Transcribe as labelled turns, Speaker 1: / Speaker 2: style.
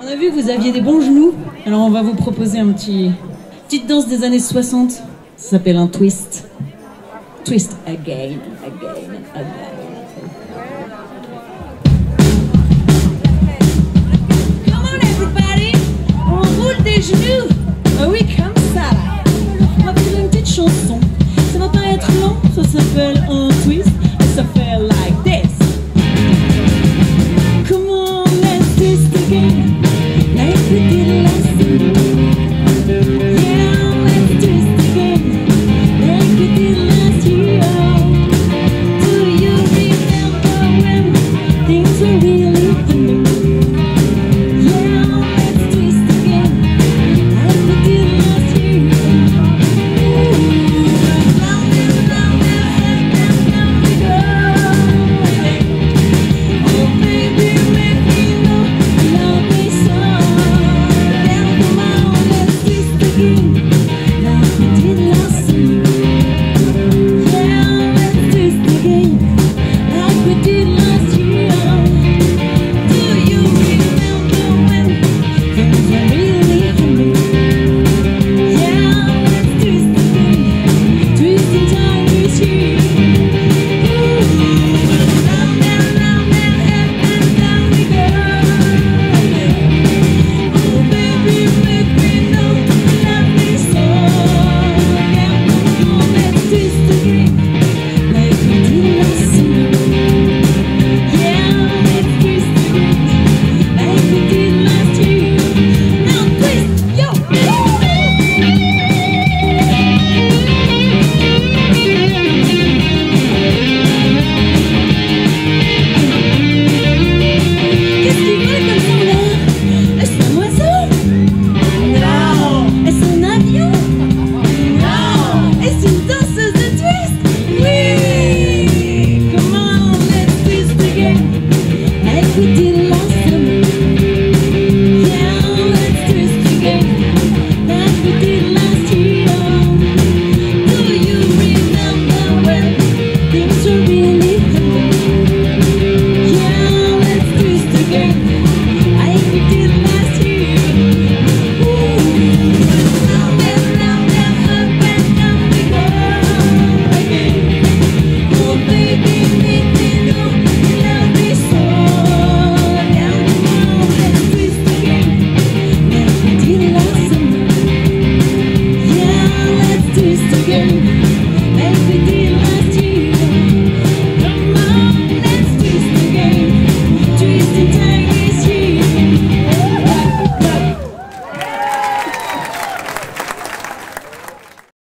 Speaker 1: On a vu que vous aviez des bons genoux, alors on va vous proposer un petit petite danse des années 60. Ça s'appelle un twist. Twist again, again, again. Come on everybody, on roule des genoux. Ah oui, comme ça. On va faire une petite chanson. Ça va pas être long, ça s'appelle un twist. Ça fait like